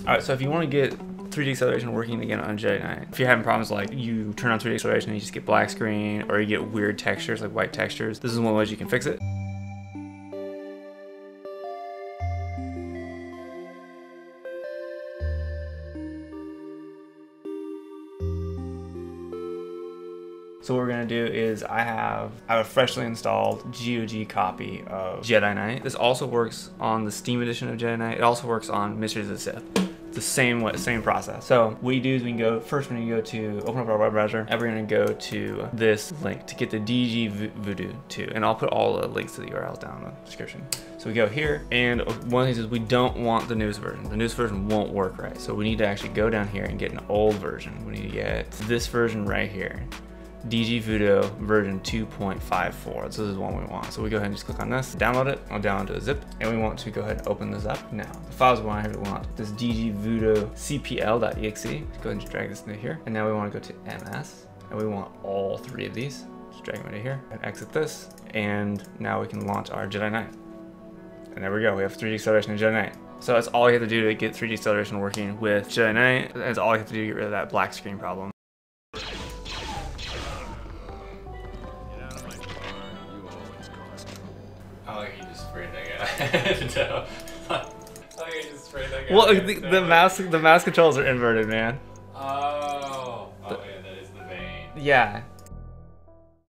All right, so if you want to get 3D acceleration working again on Jedi Knight, if you're having problems like you turn on 3D acceleration and you just get black screen or you get weird textures like white textures, this is one way you can fix it. So what we're gonna do is I have I have a freshly installed GOG copy of Jedi Knight. This also works on the Steam edition of Jedi Knight. It also works on Mysteries of the Sith. It's the same way, same process. So what we do is we can go first when you go to open up our web browser and we're gonna go to this link to get the DG Voodoo 2. And I'll put all the links to the URL down in the description. So we go here and one of the things is we don't want the newest version. The newest version won't work right. So we need to actually go down here and get an old version. We need to get this version right here. dgVoodoo version 2.54. This is the one we want. So we go ahead and just click on this, download it, I'll download to a zip, and we want to go ahead and open this up. Now, the files we want, we want this dgVoodoo CPL.exe. Go ahead and drag this into here. And now we want to go to MS, and we want all three of these. Just drag them into here, and exit this, and now we can launch our Jedi Knight. And there we go, we have 3D acceleration in Jedi Knight. So that's all you have to do to get 3D acceleration working with Jedi Knight. That's all you have to do to get rid of that black screen problem. Oh, you just sprayed that guy. no. Oh, you just sprayed that guy. Well, the, the mouse the mouse controls are inverted, man. Oh. Oh, yeah, that is the vein. Yeah,